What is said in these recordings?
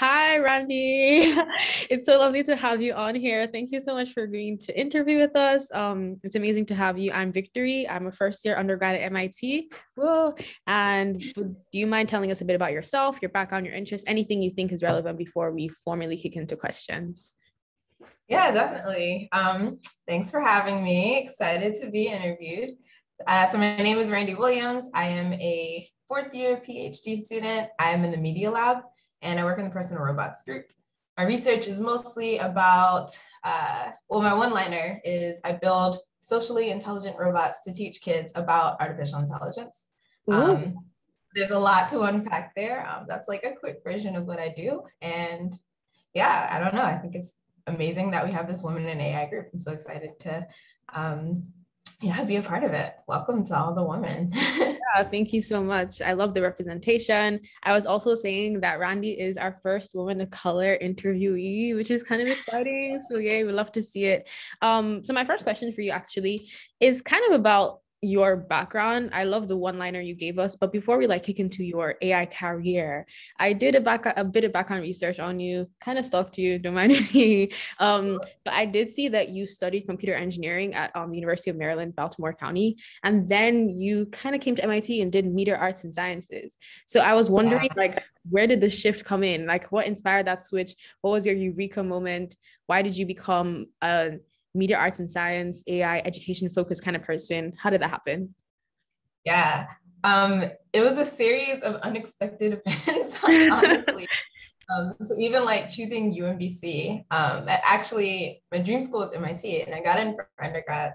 Hi, Randi. It's so lovely to have you on here. Thank you so much for agreeing to interview with us. Um, it's amazing to have you. I'm Victory. I'm a first year undergrad at MIT. Whoa. And do you mind telling us a bit about yourself, your background, your interests, anything you think is relevant before we formally kick into questions? Yeah, definitely. Um, thanks for having me. Excited to be interviewed. Uh, so my name is Randi Williams. I am a fourth year PhD student. I am in the Media Lab and I work in the personal robots group. My research is mostly about, uh, well, my one liner is I build socially intelligent robots to teach kids about artificial intelligence. Um, there's a lot to unpack there. Um, that's like a quick version of what I do. And yeah, I don't know. I think it's amazing that we have this woman in AI group. I'm so excited to um, yeah, be a part of it. Welcome to all the women. yeah, thank you so much. I love the representation. I was also saying that Randi is our first woman of color interviewee, which is kind of exciting. So yeah, we'd love to see it. Um, so my first question for you actually is kind of about your background. I love the one liner you gave us. But before we like kick into your AI career, I did a back a bit of background research on you, kind of stalked you, don't mind me. Um, but I did see that you studied computer engineering at um, University of Maryland, Baltimore County. And then you kind of came to MIT and did media arts and sciences. So I was wondering yeah. like where did the shift come in? Like what inspired that switch? What was your eureka moment? Why did you become a media arts and science, AI, education focused kind of person. How did that happen? Yeah, um, it was a series of unexpected events, honestly. um, so even like choosing UMBC, um, actually my dream school was MIT, and I got in for undergrad.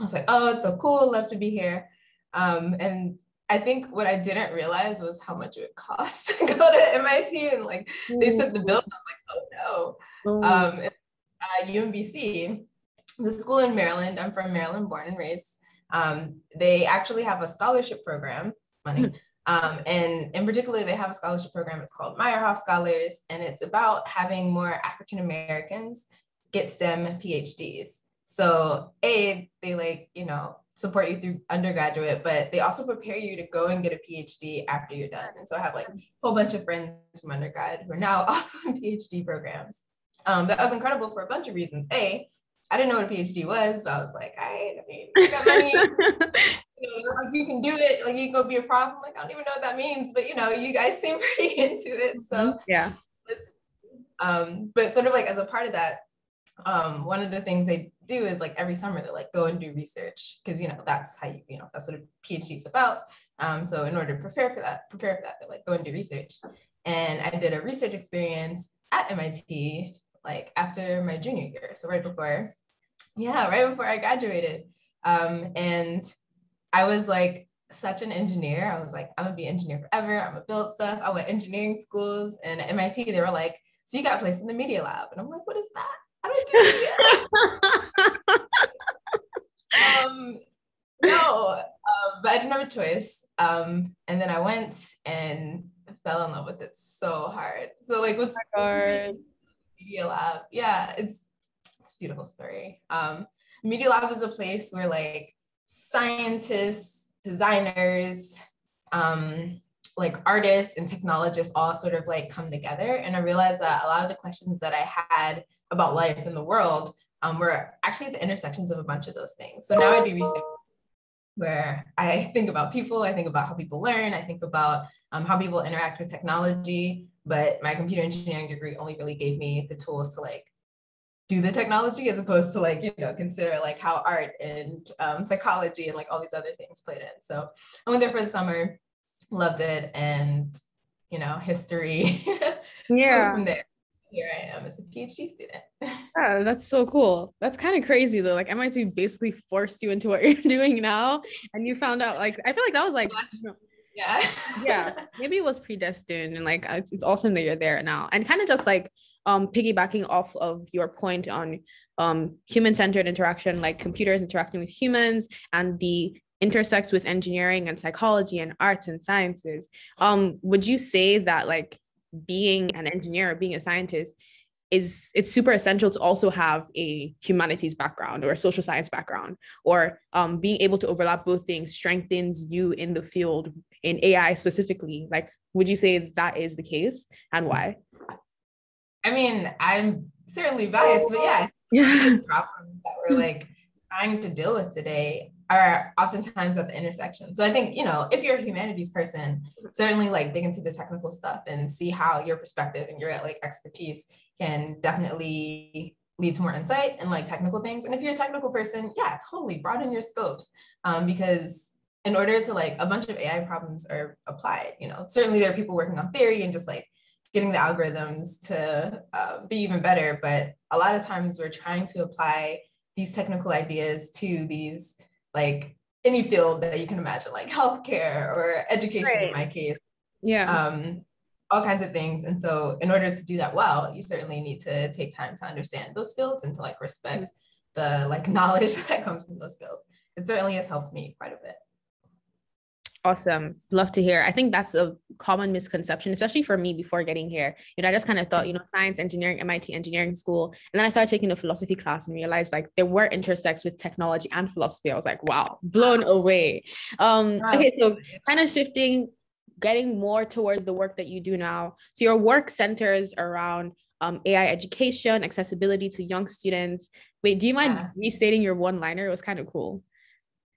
I was like, oh, it's so cool, love to be here. Um, and I think what I didn't realize was how much it would cost to go to MIT, and like they sent the bill. I was like, oh no. Oh. Um, and, uh, UMBC, the school in Maryland, I'm from Maryland, born and raised. Um, they actually have a scholarship program, money. Hmm. Um, and in particular, they have a scholarship program. It's called Meyerhoff Scholars, and it's about having more African Americans get STEM PhDs. So, A, they like, you know, support you through undergraduate, but they also prepare you to go and get a PhD after you're done. And so I have like a whole bunch of friends from undergrad who are now also in PhD programs. Um, that was incredible for a bunch of reasons. A, I didn't know what a PhD was, but I was like, I, I mean, you got money, you know, like you can do it, like you can go be a problem. Like I don't even know what that means, but you know, you guys seem pretty into it. So mm-hmm. yeah. Um, but sort of like as a part of that, um, one of the things they do is like every summer they like go and do research because you know that's how you you know that's what a PhD is about. Um, so in order to prepare for that, prepare for that, they like go and do research. And I did a research experience at MIT like after my junior year. So right before, yeah, right before I graduated. Um, and I was like such an engineer. I was like, I'm gonna be an engineer forever. I'm gonna build stuff. I went engineering schools and at MIT, they were like, so you got placed in the media lab. And I'm like, what is that? I don't do media. um, no, uh, but I didn't have a choice. Um, and then I went and fell in love with it so hard. So like what's oh Media Lab. Yeah, it's beautiful story. Um, Media Lab is a place where like scientists, designers, um, like artists and technologists all sort of like come together. And I realized that a lot of the questions that I had about life in the world um, were actually the intersections of a bunch of those things. So now I do research where I think about people, I think about how people learn, I think about um, how people interact with technology, but my computer engineering degree only really gave me the tools to like do the technology as opposed to like you know consider like how art and um, psychology and like all these other things played in. So i went there for the summer loved it and you know history yeah. from there. Here i am as a phd student. Yeah that's so cool. That's kind of crazy though. Like mit basically forced you into what you're doing now and you found out like i feel like that was like yeah. Yeah. Maybe it was predestined and like it's, it's awesome that you're there now. And kind of just like um piggybacking off of your point on um human-centered interaction like computers interacting with humans and the intersects with engineering and psychology and arts and sciences um would you say that like being an engineer or being a scientist is it's super essential to also have a humanities background or a social science background? Or um, being able to overlap both things strengthens you in the field in ai specifically? Like would you say that is the case and why I mean, I'm certainly biased, but yeah, yeah. problems that we're like trying to deal with today are oftentimes at the intersection. So I think, you know, if you're a humanities person, certainly like dig into the technical stuff and see how your perspective and your like expertise can definitely lead to more insight and like technical things. And if you're a technical person, yeah, totally broaden your scopes um, because in order to like a bunch of AI problems are applied, you know, certainly there are people working on theory and just like getting the algorithms to uh, be even better. But a lot of times we're trying to apply these technical ideas to these like any field that you can imagine, like healthcare or education right. in my case. Yeah. Um, all kinds of things. And so in order to do that well, you certainly need to take time to understand those fields and to like respect the like knowledge that comes from those fields. It certainly has helped me quite a bit. Awesome. Love to hear. I think that's a common misconception, especially for me before getting here. You know, I just kind of thought, you know, science, engineering, MIT engineering school. And then I started taking a philosophy class and realized like there were intersects with technology and philosophy. I was like, wow, blown away. Um, okay, so kind of shifting, getting more towards the work that you do now. So your work centers around um, AI education, accessibility to young students. Wait, do you mind yeah. restating your one liner? It was kind of cool.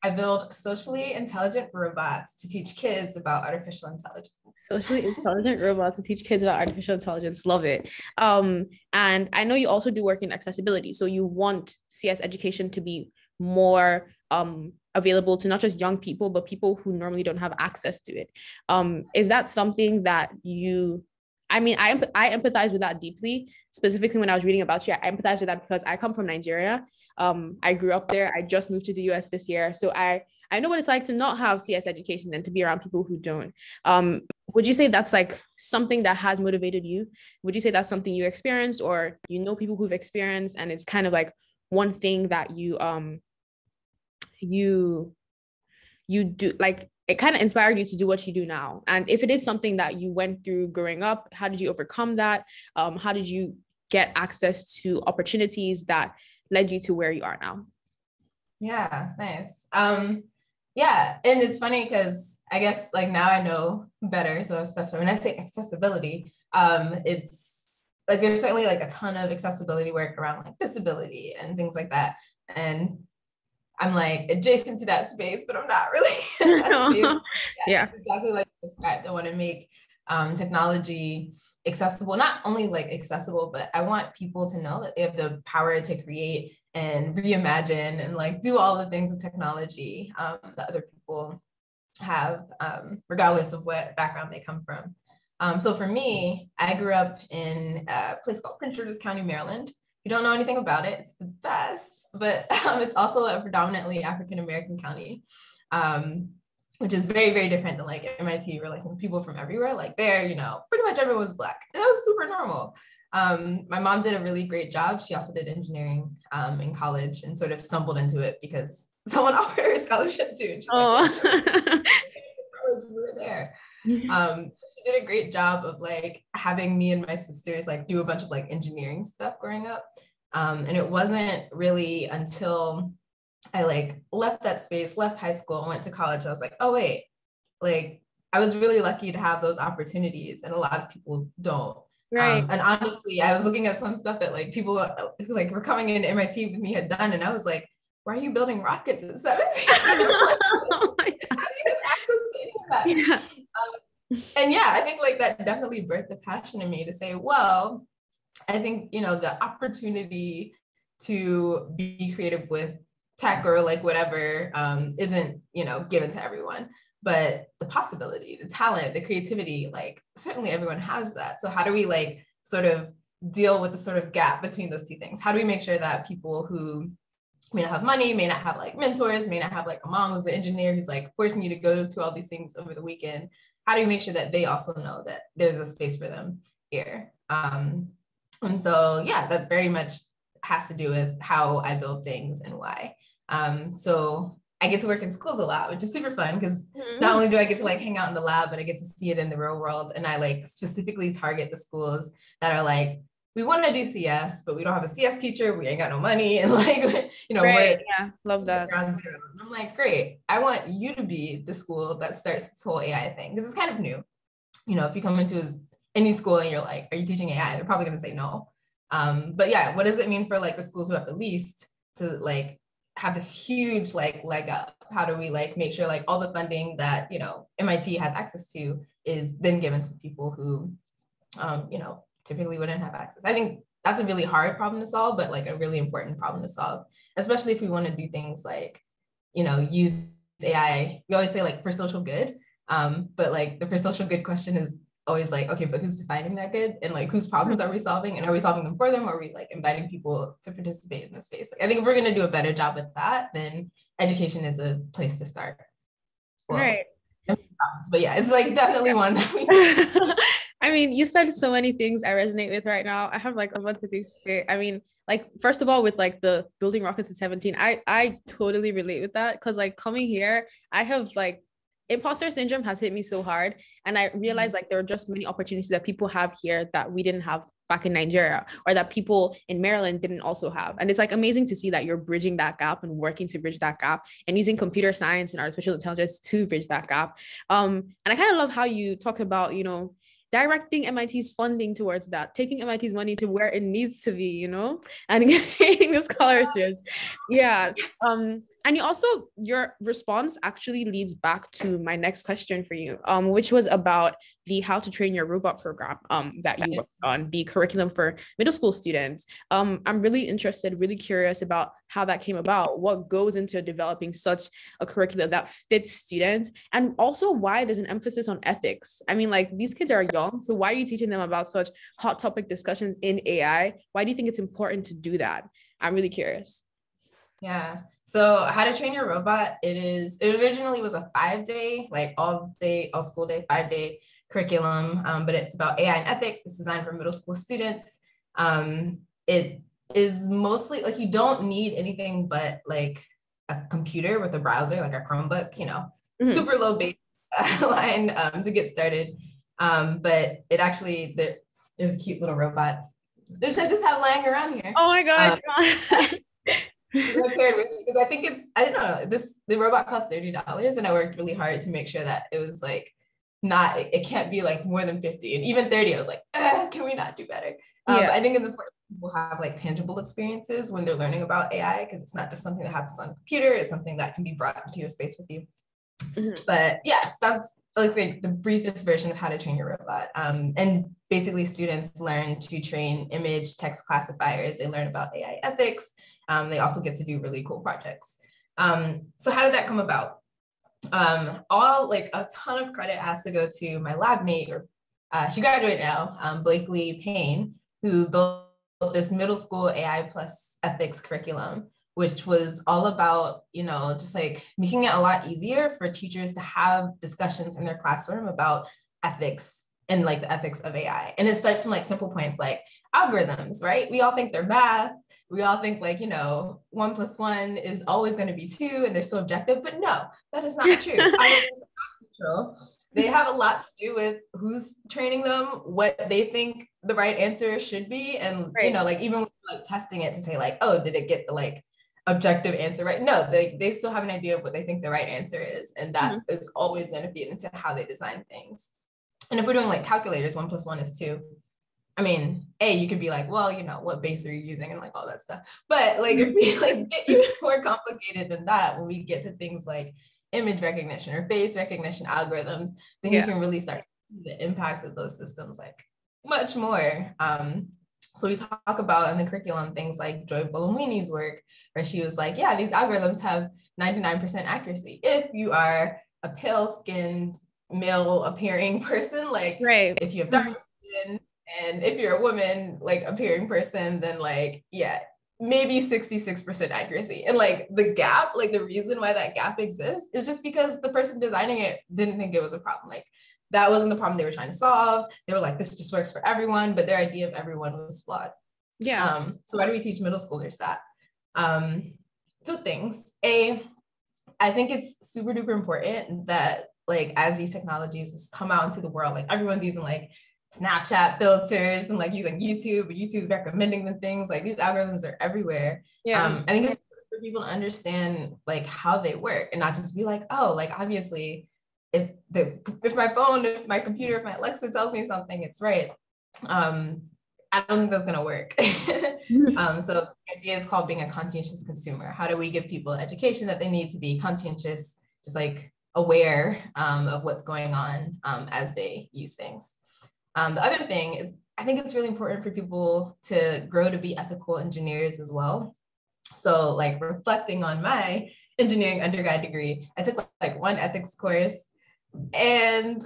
I build socially intelligent robots to teach kids about artificial intelligence. Socially intelligent robots to teach kids about artificial intelligence. Love it. Um, and I know you also do work in accessibility. So you want CS education to be more um, available to not just young people, but people who normally don't have access to it. Um, is that something that you I mean, I I empathize with that deeply. Specifically, when I was reading about you, I empathize with that because I come from Nigeria, um, I grew up there. I just moved to the US this year. So I I know what it's like to not have CS education and to be around people who don't. Um, would you say that's like something that has motivated you? Would you say that's something you experienced or you know people who've experienced and it's kind of like one thing that you um you you do like it kind of inspired you to do what you do now and if it is something that you went through growing up how did you overcome that um, how did you get access to opportunities that led you to where you are now? Yeah, nice. Um, yeah, and it's funny because I guess like now I know better. So especially when I say accessibility, um, it's like there's certainly like a ton of accessibility work around like disability and things like that. And I'm like adjacent to that space, but I'm not really in that space. Yeah, exactly like described. I want to make um, technology accessible, not only like accessible, but I want people to know that they have the power to create and reimagine and like do all the things with technology um, that other people have, um, regardless of what background they come from. Um, so for me, I grew up in a place called Prince George's County, Maryland. You don't know anything about it, it's the best, but um, it's also a predominantly African American county. Um, which is very, very different than like MIT where like people from everywhere, like there, you know, pretty much everyone was black. And that was super normal. Um, my mom did a really great job. She also did engineering um, in college and sort of stumbled into it because someone offered her a scholarship too. And she's oh. like, we were there. Um, she did a great job of like having me and my sisters like do a bunch of like engineering stuff growing up. Um, and it wasn't really until I like left that space, left high school, went to college. I was like, oh wait, like I was really lucky to have those opportunities, and a lot of people don't. Right. Um, and honestly, I was looking at some stuff that like people who like were coming in MIT with me had done, and I was like, why are you building rockets at 17? like, oh How do you have access to any of that? Yeah. And yeah, I think like that definitely birthed the passion in me to say, well, I think you know the opportunity to be creative with tech or like whatever um, isn't you know given to everyone. But the possibility the talent the creativity like certainly everyone has that. So how do we like sort of deal with the sort of gap between those two things? How do we make sure that people who may not have money may not have like mentors may not have like a mom who's an engineer who's like forcing you to go to all these things over the weekend how do we make sure that they also know that there's a space for them here um, and so yeah that very much has to do with how i build things and why um, so I get to work in schools a lot, which is super fun because mm-hmm. not only do I get to like hang out in the lab, but I get to see it in the real world. And I like specifically target the schools that are like, we want to do CS, but we don't have a CS teacher. We ain't got no money. And like, you know, right. yeah, love that. Ground zero. And I'm like, great. I want you to be the school that starts this whole AI thing because it's kind of new. You know, if you come into any school and you're like, are you teaching AI? They're probably going to say no. Um, but yeah, what does it mean for like the schools who have the least to like have this huge like leg up? How do we like make sure like all the funding that you know MIT has access to is then given to people who um, you know typically wouldn't have access? I think that's a really hard problem to solve, but like a really important problem to solve, especially if we want to do things like you know use AI. We always say like for social good, um, but like the for social good question is always like, okay, but who's defining that good? And like whose problems are we solving? And are we solving them for them? Or are we like inviting people to participate in the space? Like, I think if we're gonna do a better job with that, then education is a place to start. Well, right. But yeah, it's like definitely one that we I mean, you said so many things I resonate with right now. I have like a bunch of things to say. I mean, like first of all, with like the building rockets at 17, I I totally relate with that because like coming here, I have like imposter syndrome has hit me so hard and i realized like there are just many opportunities that people have here that we didn't have back in nigeria or that people in maryland didn't also have and it's like amazing to see that you're bridging that gap and working to bridge that gap and using computer science and artificial intelligence to bridge that gap um and i kind of love how you talk about you know directing MIT's funding towards that, taking MIT's money to where it needs to be, you know, and getting the scholarships. Yeah. Um, and you also your response actually leads back to my next question for you um, which was about the how to train your robot program um, that you worked on the curriculum for middle school students um, i'm really interested really curious about how that came about what goes into developing such a curriculum that fits students and also why there's an emphasis on ethics. I mean like these kids are young so why are you teaching them about such hot topic discussions in ai why do you think it's important to do that? I'm really curious. Yeah. So how to train your robot, it is, it originally was a five day, like all day, all school day, five day curriculum, um, but it's about AI and ethics. It's designed for middle school students. Um, it is mostly like you don't need anything but like a computer with a browser, like a Chromebook, you know, mm-hmm. super low baseline um, to get started. Um, but it actually, there, there's a cute little robot that I just have lying around here. Oh my gosh. Um, paired with me because I think it's I don't know this the robot cost thirty dollars and I worked really hard to make sure that it was like not it, can't be like more than 50 and even 30 I was like can we not do better um, yeah. I think it's important people have like tangible experiences when they're learning about AI because it's not just something that happens on a computer it's something that can be brought into your space with you mm-hmm. but yes that's like the briefest version of how to train your robot um, and basically students learn to train image text classifiers they learn about AI ethics um, they also get to do really cool projects. Um, so how did that come about? Um, all like a ton of credit has to go to my lab mate, or uh, she graduated now, um, Blakeley Payne, who built this middle school AI plus ethics curriculum, which was all about, you know, just like making it a lot easier for teachers to have discussions in their classroom about ethics and like the ethics of AI. And it starts from like simple points like algorithms, right? We all think they're math, we all think like you know one plus one is always going to be two and they're so objective but no that is not true they have a lot to do with who's training them what they think the right answer should be and right. you know like even like testing it to say like oh did it get the like objective answer right no they, they still have an idea of what they think the right answer is and that mm-hmm. is always going to feed into how they design things and if we're doing like calculators one plus one is two I mean, A, you could be like, well, you know, what base are you using and like all that stuff. But like if we like get even more complicated than that, when we get to things like image recognition or face recognition algorithms, then yeah. you can really start the impacts of those systems like much more. Um, so we talk about in the curriculum things like Joy Buolamwini's work, where she was like, yeah, these algorithms have 99% accuracy. If you are a pale skinned male appearing person, like right. if you have dark skin, and if you're a woman, like appearing person, then like, yeah, maybe 66% accuracy. And like the gap, like the reason why that gap exists is just because the person designing it didn't think it was a problem. Like that wasn't the problem they were trying to solve. They were like, this just works for everyone, but their idea of everyone was flawed. Yeah. Um, so why do we teach middle schoolers that? Um, two things. A, I think it's super duper important that like as these technologies come out into the world, like everyone's using like Snapchat filters and like using YouTube, YouTube recommending them things. Like these algorithms are everywhere. Yeah. Um, I think it's for people to understand like how they work and not just be like, oh, like obviously if the if my phone, if my computer, if my Alexa tells me something, it's right. Um, I don't think that's gonna work. um, so the idea is called being a conscientious consumer. How do we give people education that they need to be conscientious, just like aware um, of what's going on um, as they use things. Um, the other thing is, I think it's really important for people to grow to be ethical engineers as well. So, like reflecting on my engineering undergrad degree, I took like one ethics course, and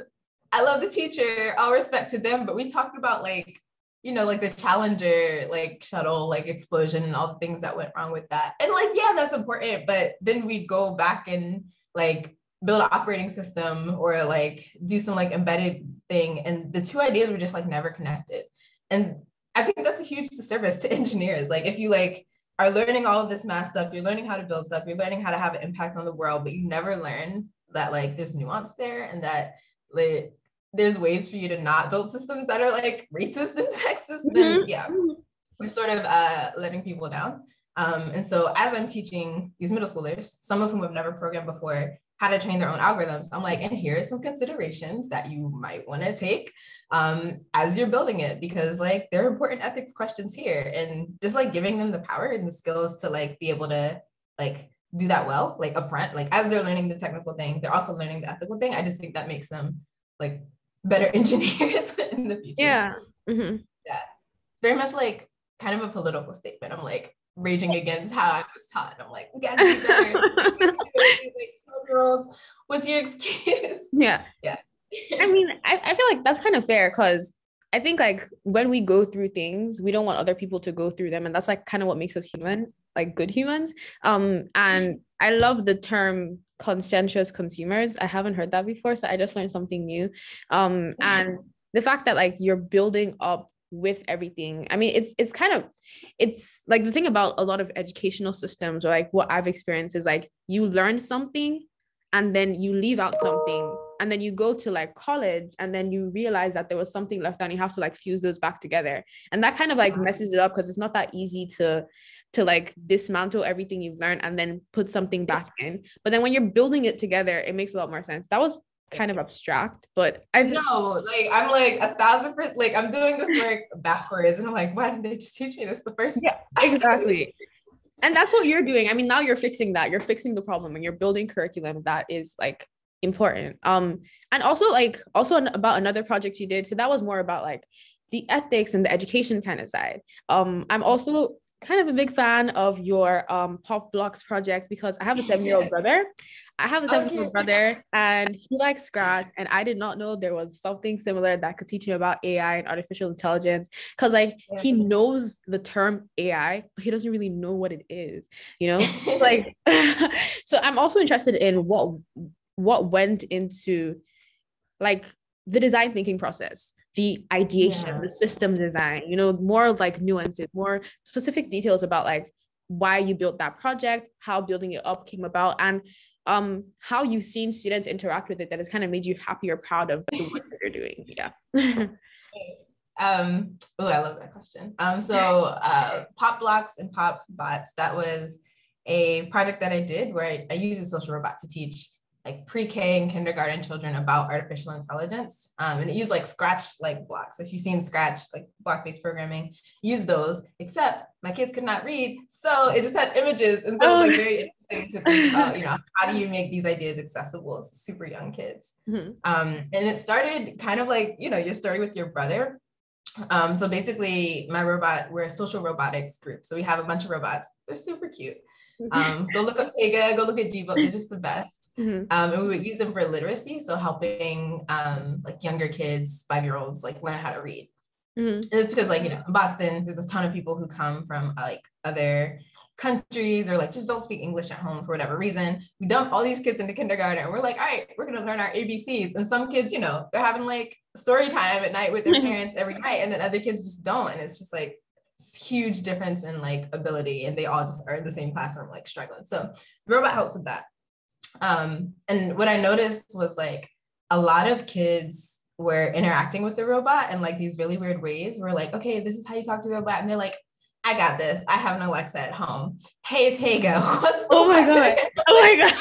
I love the teacher. All respect to them, but we talked about like you know, like the Challenger like shuttle like explosion and all the things that went wrong with that. And like, yeah, that's important. But then we'd go back and like build an operating system or like do some like embedded thing. And the two ideas were just like never connected. And I think that's a huge disservice to engineers. Like if you like are learning all of this math stuff, you're learning how to build stuff, you're learning how to have an impact on the world, but you never learn that like there's nuance there and that like there's ways for you to not build systems that are like racist and sexist, mm-hmm. then yeah, we're sort of uh, letting people down. Um, and so as I'm teaching these middle schoolers, some of whom have never programmed before, how to train their own algorithms, I'm like, and here are some considerations that you might want to take um, as you're building it, because like there are important ethics questions here, and just like giving them the power and the skills to like be able to like do that well, like upfront, like as they're learning the technical thing, they're also learning the ethical thing. I just think that makes them like better engineers in the future. Yeah. Mm-hmm. Yeah. Very much like kind of a political statement. I'm like raging against how I was taught. I'm like, we gotta do better. like 12 year olds, what's your excuse? Yeah. Yeah. I mean, I, I feel like that's kind of fair because I think like when we go through things, we don't want other people to go through them. And that's like kind of what makes us human, like good humans. Um, and I love the term conscientious consumers. I haven't heard that before, so I just learned something new. Um, and the fact that like you're building up with everything. I mean, it's it's kind of it's like the thing about a lot of educational systems or like what I've experienced is like you learn something and then you leave out something and then you go to like college and then you realize that there was something left and you have to like fuse those back together. And that kind of like uh-huh. messes it up because it's not that easy to to like dismantle everything you've learned and then put something back in. But then when you're building it together it makes a lot more sense. That was kind of abstract but i know like i'm like a thousand percent like i'm doing this work backwards and i'm like why didn't they just teach me this the first yeah exactly. And that's what you're doing. I mean now you're fixing that. You're fixing the problem and you're building curriculum that is like important. Um and also like also about another project you did. So that was more about like the ethics and the education kind of side. Um i'm also kind of a big fan of your um pop blocks project because i have a seven year old brother. I have a seven year old brother and he likes scratch and i did not know there was something similar that could teach him about ai and artificial intelligence because like he knows the term ai but he doesn't really know what it is you know? Like so i'm also interested in what what went into like the design thinking process the ideation yeah. the system design you know more like nuances more specific details about like why you built that project how building it up came about and um how you've seen students interact with it that has kind of made you happy or proud of the work that you're doing. Yeah. Um oh i love that question. Um so uh pop blocks and PopBots that was a project that i did where i, I used a social robot to teach like pre-K and kindergarten children about artificial intelligence. Um, and it used like Scratch like blocks. If you've seen Scratch, like block-based programming, use those, except my kids could not read. So it just had images. And so it was like very interesting to think about, you know, how do you make these ideas accessible to super young kids? Mm-hmm. Um, and it started kind of like, you know, your story with your brother. Um, so basically my robot, we're a social robotics group. So we have a bunch of robots. They're super cute. Um, go look up Tega, go look at Jibo. They're just the best. Mm-hmm. Um, and we would use them for literacy, so helping um, like younger kids, five year olds, like learn how to read. Mm-hmm. It's because like you know in Boston, there's a ton of people who come from uh, like other countries or like just don't speak English at home for whatever reason. We dump all these kids into kindergarten and we're like, all right, we're gonna learn our ABCs. And some kids, you know, they're having like story time at night with their parents every night, and then other kids just don't. And it's just like huge difference in like ability, and they all just are in the same classroom, like struggling. So the robot helps with that. Um, and what I noticed was like a lot of kids were interacting with the robot in like these really weird ways. We're like, okay, this is how you talk to the robot. And they're like, I got this. I have an Alexa at home. Hey, Tega, what's Oh my god. Oh my god.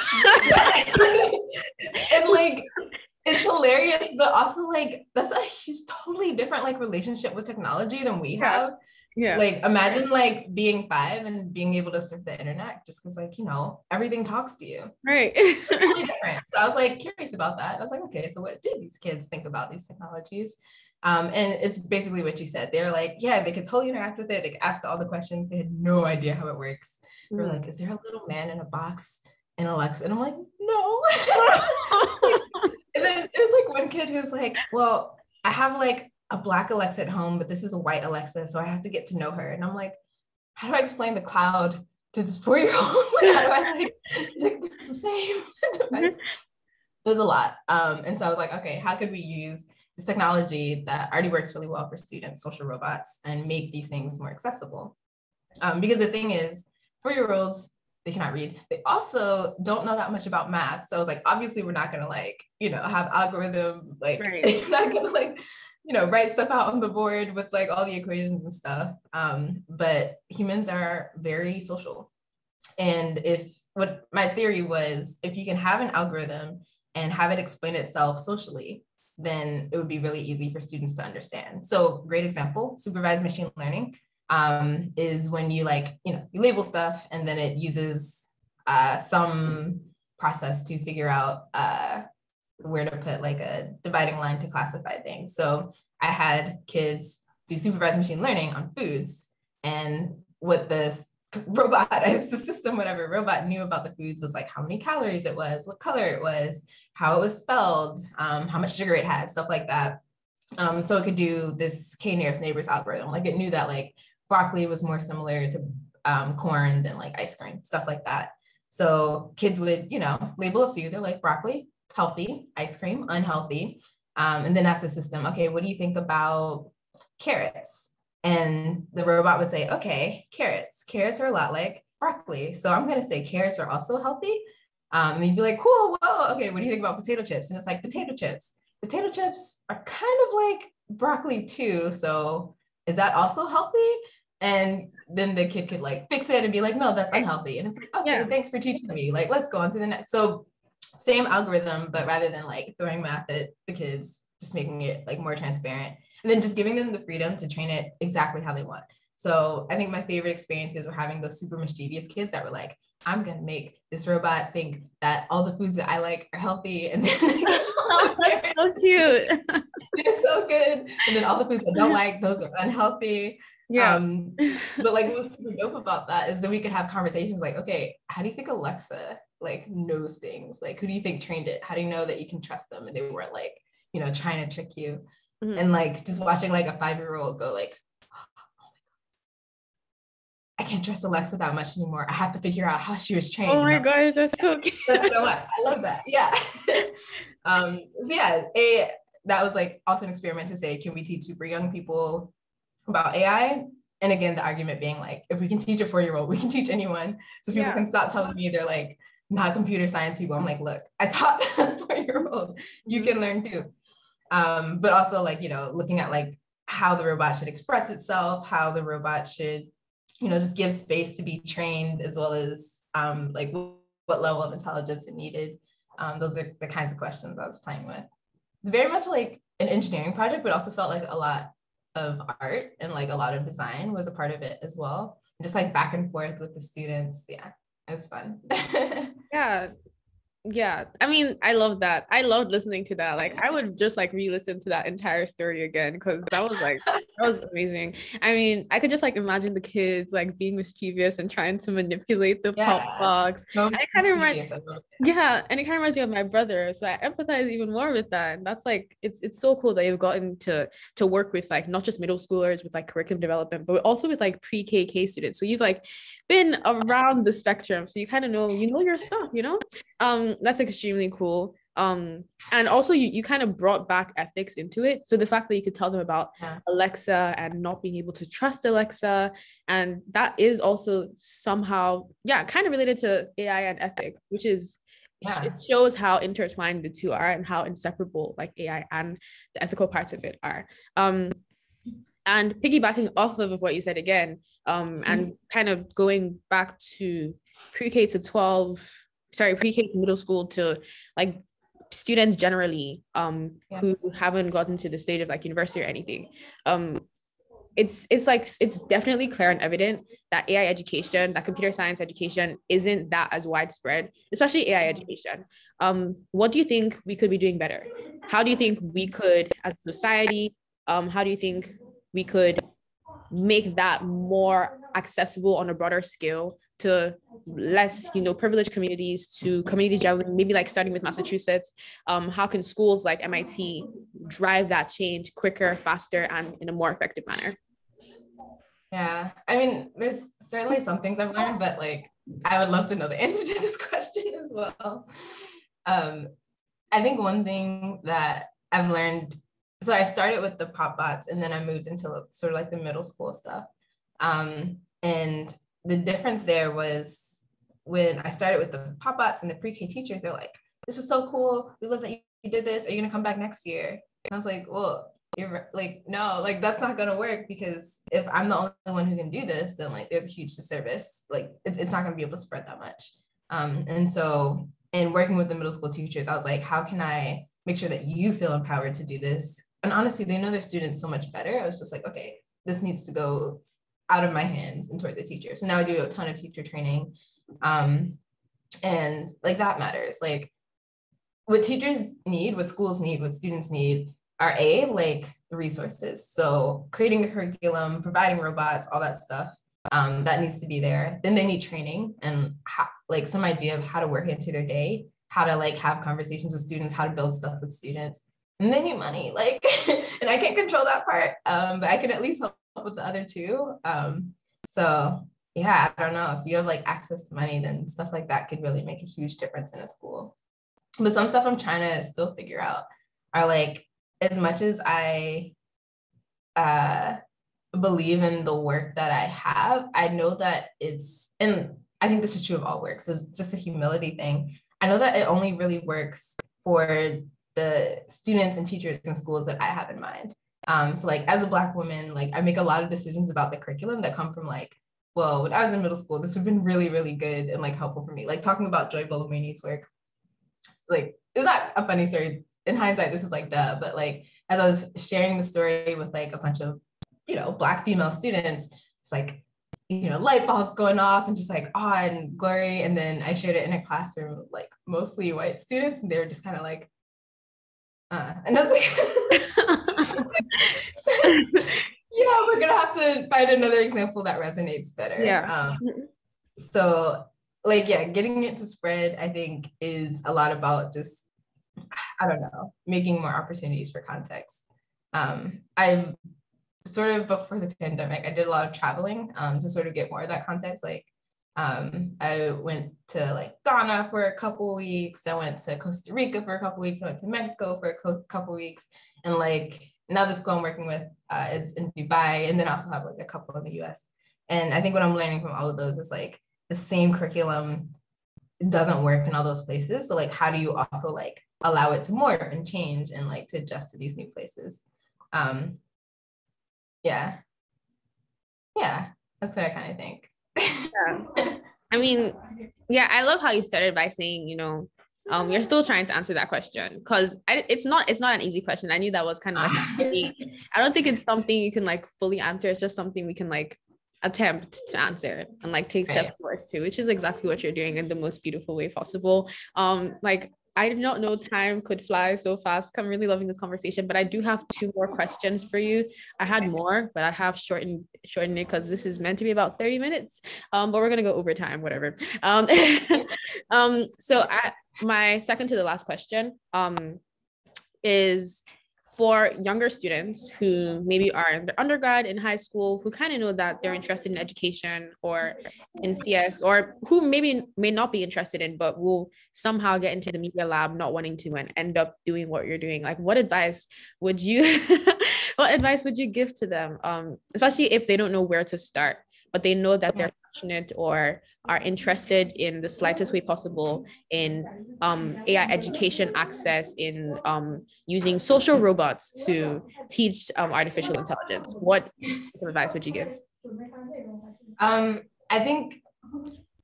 and like it's hilarious, but also like that's a huge, totally different like relationship with technology than we have. Yeah. Like imagine like being five and being able to surf the internet just because like, you know, everything talks to you. Right. totally different. So I was like curious about that. I was like, okay, so what did these kids think about these technologies? Um, and it's basically what you said. They're like, yeah, they could totally interact with it. They could ask all the questions. They had no idea how it works. Mm. They're like, is there a little man in a box in Alexa? And I'm like, no. and then there's like one kid who's like, well, I have like a black Alexa at home, but this is a white Alexa, so I have to get to know her. And I'm like, how do I explain the cloud to this four-year-old? like, how do I like, like it's the same device? It was a lot. Um, and so I was like, okay, how could we use this technology that already works really well for students, social robots, and make these things more accessible? Um, because the thing is, four-year-olds they cannot read. They also don't know that much about math. So I was like, obviously, we're not gonna like, you know, have algorithm like right. not gonna like, you know, write stuff out on the board with like all the equations and stuff. Um, but humans are very social. And if what my theory was, if you can have an algorithm and have it explain itself socially, then it would be really easy for students to understand. So, great example supervised machine learning um, is when you like, you know, you label stuff and then it uses uh, some process to figure out uh, where to put like a dividing line to classify things. So I had kids do supervised machine learning on foods and what this robot as the system whatever robot knew about the foods was like how many calories it was what color it was how it was spelled um, how much sugar it had stuff like that um, so it could do this k nearest neighbors algorithm like it knew that like broccoli was more similar to um, corn than like ice cream, stuff like that. So kids would, you know, label a few. They're like broccoli, healthy, ice cream, unhealthy. Um, and then ask the system, okay, what do you think about carrots? And the robot would say, okay, carrots. Carrots are a lot like broccoli. So I'm going to say carrots are also healthy. Um, and you'd be like, cool, whoa, okay, what do you think about potato chips? And it's like potato chips. Potato chips are kind of like broccoli too. So is that also healthy? and then the kid could like fix it and be like no that's unhealthy and it's like okay yeah. thanks for teaching me like let's go on to the next so same algorithm but rather than like throwing math at the kids just making it like more transparent and then just giving them the freedom to train it exactly how they want. So i think my favorite experiences were having those super mischievous kids that were like i'm going to make this robot think that all the foods that i like are healthy and then oh, that's so cute. They're so good. And then all the foods i don't like those are unhealthy yeah. Um, but like what's super dope about that is that we could have conversations like, okay, how do you think Alexa like knows things? Like who do you think trained it? How do you know that you can trust them and they weren't like, you know, trying to trick you? Mm-hmm. And like just watching like a five-year-old go like, I can't trust Alexa that much anymore. I have to figure out how she was trained. Oh my gosh, that's so cute. that's so much. I love that. Yeah. um, so yeah, a that was like also an experiment to say, can we teach super young people about AI. And again, the argument being like, if we can teach a four year old, we can teach anyone. So people yeah. can stop telling me they're like not computer science people. I'm like, look, I taught a four year old, you mm-hmm. can learn too. Um, but also like, you know, looking at like how the robot should express itself, how the robot should, you know, just give space to be trained as well as um, like what level of intelligence it needed. Um, those are the kinds of questions I was playing with. It's very much like an engineering project, but also felt like a lot of art and like a lot of design was a part of it as well. Just like back and forth with the students. Yeah, it was fun. yeah, yeah i mean i love that i loved listening to that like i would just like re-listen to that entire story again because that was like that was amazing. I mean i could just like imagine the kids like being mischievous and trying to manipulate the yeah. PopBots. So and it kind of reminds, yeah and it kind of reminds me of my brother so i empathize even more with that and that's like it's it's so cool that you've gotten to to work with like not just middle schoolers with like curriculum development but also with like pre-K K students. So you've like been around the spectrum so you kind of know you know your stuff you know? Um that's extremely cool um and also you, you kind of brought back ethics into it so the fact that you could tell them about yeah. alexa and not being able to trust alexa and that is also somehow yeah kind of related to ai and ethics which is yeah. it shows how intertwined the two are and how inseparable like ai and the ethical parts of it are um and piggybacking off of what you said again um mm-hmm. and kind of going back to pre-k to 12 sorry pre-k to middle school to like students generally um yeah. who haven't gotten to the stage of like university or anything um it's it's like it's definitely clear and evident that AI education, that computer science education isn't that as widespread, especially AI education. Um, what do you think we could be doing better? How do you think we could, as a society, um, how do you think we could make that more accessible on a broader scale to less you know privileged communities to communities generally maybe like starting with massachusetts. Um, how can schools like mit drive that change quicker faster and in a more effective manner? Yeah i mean there's certainly some things i've learned but like i would love to know the answer to this question as well. Um, i think one thing that i've learned so I started with the PopBots and then I moved into sort of like the middle school stuff. Um, and the difference there was when I started with the PopBots and the pre-K teachers, they're like, this was so cool. We love that you did this. Are you gonna come back next year? And I was like, well, you're like, no, like that's not gonna work because if I'm the only one who can do this, then like there's a huge disservice. Like it's, it's not gonna be able to spread that much. Um, and so in working with the middle school teachers, I was like, how can I make sure that you feel empowered to do this and honestly, they know their students so much better. I was just like, okay, this needs to go out of my hands and toward the teacher. So now I do a ton of teacher training. Um, and like that matters. Like what teachers need, what schools need, what students need are A, like the resources. So creating a curriculum, providing robots, all that stuff. Um, that needs to be there. Then they need training and like some idea of how to work into their day, how to like have conversations with students, how to build stuff with students need money like and i can't control that part um, but i can at least help with the other two um, so yeah i don't know if you have like access to money then stuff like that could really make a huge difference in a school. But some stuff i'm trying to still figure out are like as much as i uh, believe in the work that i have i know that it's and i think this is true of all work so it's just a humility thing. I know that it only really works for the students and teachers and schools that I have in mind. Um, so like as a black woman, like I make a lot of decisions about the curriculum that come from like, well, when I was in middle school, this would have been really, really good and like helpful for me. Like talking about Joy Buolamwini's work, like it's not a funny story. In hindsight, this is like duh, but like as I was sharing the story with like a bunch of, you know, black female students, it's like, you know, light bulbs going off and just like awe and glory. And then I shared it in a classroom like mostly white students, and they were just kind of like, uh, and I was like, yeah, we're gonna have to find another example that resonates better. Yeah. Um, so like yeah, getting it to spread, I think, is a lot about just I don't know, making more opportunities for context. Um, I've sort of before the pandemic, I did a lot of traveling um, to sort of get more of that context. Like um, I went to like Ghana for a couple weeks. I went to Costa Rica for a couple weeks. I went to Mexico for a co- couple weeks. And like now the school I'm working with uh, is in Dubai, and then I also have like a couple in the US. And I think what I'm learning from all of those is like the same curriculum doesn't work in all those places. So like, how do you also like allow it to morph and change and like to adjust to these new places? Um, yeah, yeah, that's what I kind of think yeah. I mean, yeah, I love how you started by saying, you know, um, you're still trying to answer that question because it's not it's not an easy question. I knew that was kind of like I don't think it's something you can like fully answer. It's just something we can like attempt to answer and like take steps right. towards to, which is exactly what you're doing in the most beautiful way possible. Um, like I did not know time could fly so fast. I'm really loving this conversation, but I do have two more questions for you. I had more, but I have shortened shortened it because this is meant to be about 30 minutes. Um, but we're gonna go over time, whatever. Um, um, so I, my second to the last question um is for younger students who maybe are in their undergrad in high school who kind of know that they're interested in education or in cs or who maybe may not be interested in but will somehow get into the media lab not wanting to and end up doing what you're doing. Like what advice would you what advice would you give to them um, especially if they don't know where to start but they know that they're passionate or are interested in the slightest way possible in um, AI education access, in um, using social robots to teach um, artificial intelligence. What advice would you give? Um, I think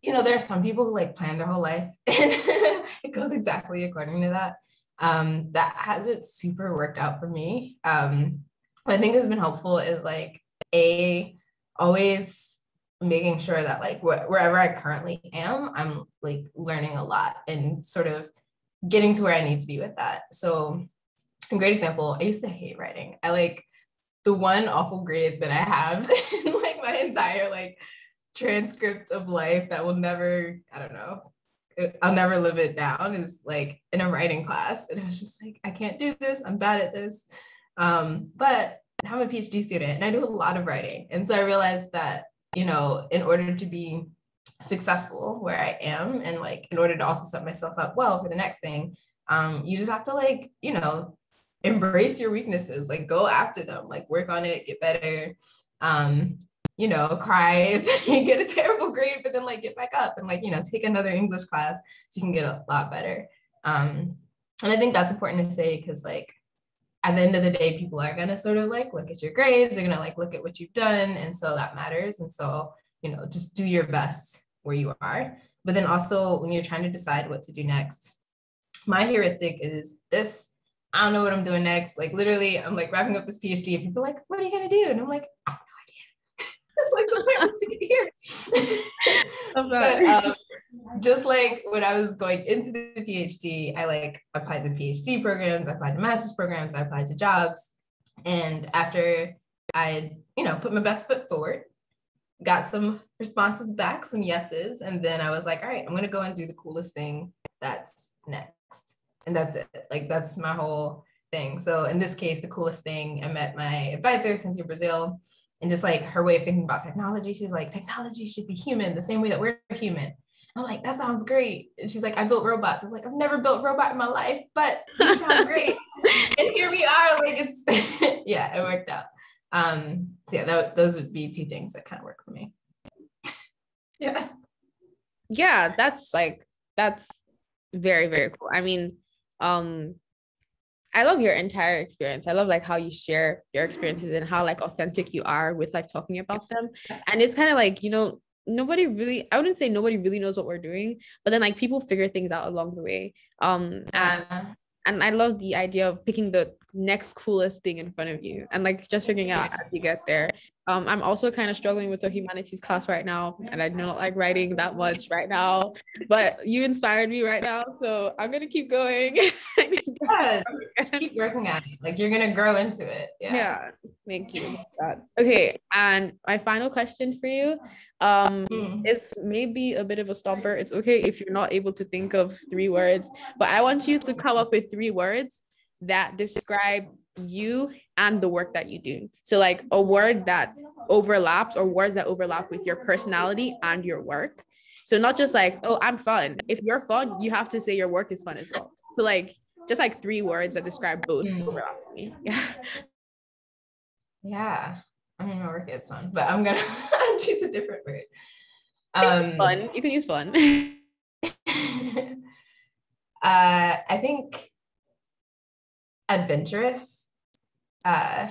you know, there are some people who like plan their whole life and it goes exactly according to that. Um, that hasn't super worked out for me. Um, what I think has been helpful is like a always making sure that like wh- wherever I currently am, I'm like learning a lot and sort of getting to where I need to be with that. So a great example, I used to hate writing. I like the one awful grade that I have in like my entire like transcript of life that will never, I don't know, I'll never live it down is like in a writing class. And I was just like, I can't do this. I'm bad at this. Um, but I'm a PhD student and I do a lot of writing. And so I realized that, you know, in order to be successful where I am and like in order to also set myself up well for the next thing, um, you just have to like, you know, embrace your weaknesses, like go after them, like work on it, get better. Um, you know, cry if you get a terrible grade, but then like get back up and like, you know, take another English class so you can get a lot better. Um, and I think that's important to say because like at the end of the day, people are gonna sort of like look at your grades, they're gonna like look at what you've done. And so that matters. And so, you know, just do your best where you are. But then also when you're trying to decide what to do next, my heuristic is this. I don't know what I'm doing next. Like literally, I'm like wrapping up this PhD, and people are like, "What are you gonna do?" And I'm like, "I have no idea." like the point was to get here. but, um, just like when I was going into the PhD, I like applied to PhD programs, I applied to master's programs, I applied to jobs. And after I, you know, put my best foot forward, got some responses back, some yeses, and then I was like, all right, I'm gonna go and do the coolest thing that's next. And that's it. Like that's my whole thing. So in this case, the coolest thing, I met my advisor, Cynthia Breazeal, and just like her way of thinking about technology, she's like, technology should be human the same way that we're human. I'm like, that sounds great. And she's like, I built robots. I was like, I've never built a robot in my life, but you sound great. and here we are. Like it's yeah, it worked out. Um, so yeah, that, those would be two things that kind of work for me. yeah. Yeah, that's like that's very, very cool. I mean, um, I love your entire experience. I love like how you share your experiences and how like authentic you are with like talking about them. And it's kind of like, you know, nobody really i wouldn't say nobody really knows what we're doing but then like people figure things out along the way um and and i love the idea of picking the next coolest thing in front of you and like just figuring out how to get there. Um i'm also kind of struggling with the humanities class right now and i don't like writing that much right now but you inspired me right now so i'm gonna keep going. Yeah, just keep working at it. Like you're gonna grow into it. Yeah, yeah. Thank you. Okay and my final question for you um mm. it's maybe a bit of a stomper. It's okay if you're not able to think of three words but i want you to come up with three words that describe you and the work that you do so like a word that overlaps or words that overlap with your personality and your work so not just like oh i'm fun if you're fun you have to say your work is fun as well so like just like three words that describe both mm. overlap for me yeah yeah I mean, my work is fun, but I'm gonna choose a different word. Um, fun. You can use fun. uh, I think adventurous. Uh,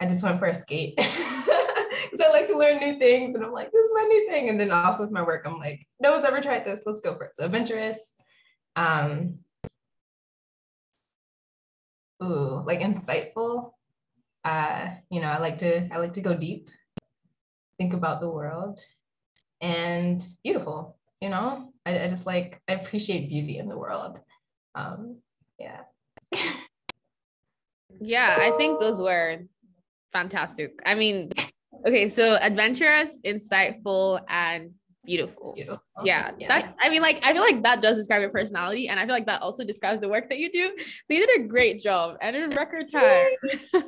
I just went for a skate because I like to learn new things, and I'm like, this is my new thing. And then also with my work, I'm like, no one's ever tried this. Let's go for it. So adventurous. Um, ooh, like insightful uh, you know, I like to I like to go deep, think about the world, and beautiful. You know, I, I just like I appreciate beauty in the world. Um, yeah. yeah, I think those were fantastic. I mean, okay, so adventurous, insightful, and beautiful. Beautiful. Yeah, yeah. That's I mean, like I feel like that does describe your personality, and I feel like that also describes the work that you do. So you did a great job and in record time.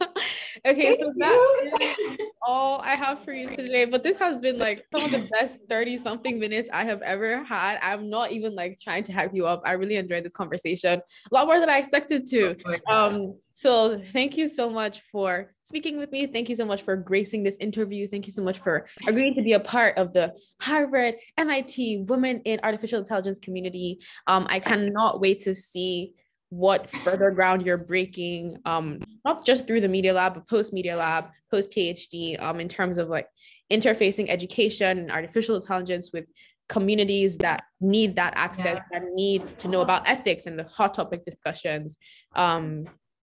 okay, so that is all I have for you today. But this has been like some of the best 30 something minutes I have ever had. I'm not even like trying to hype you up. I really enjoyed this conversation. A lot more than I expected to. Um, so thank you so much for speaking with me. Thank you so much for gracing this interview. Thank you so much for agreeing to be a part of the Harvard MIT Women in Artificial Intelligence community. Um, I cannot wait to see what further ground you're breaking, um, not just through the Media Lab, but post Media Lab, post PhD, um, in terms of like interfacing education and artificial intelligence with communities that need that access, yeah. that need to know about ethics and the hot topic discussions. Um,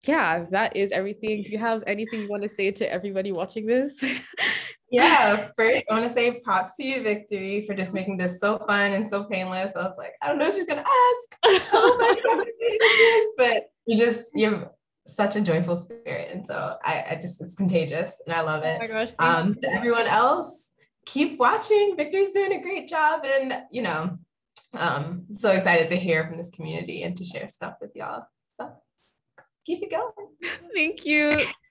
yeah, that is everything. Do you have anything you want to say to everybody watching this? yeah, first I want to say props to you, Victory, for just making this so fun and so painless. I was like, I don't know if she's gonna ask. oh my god, but you just you have such a joyful spirit, and so I, I just it's contagious, and I love it. Oh my gosh! Um, to everyone else, keep watching. Victory's doing a great job, and you know, um, so excited to hear from this community and to share stuff with y'all. Keep it going. Thank you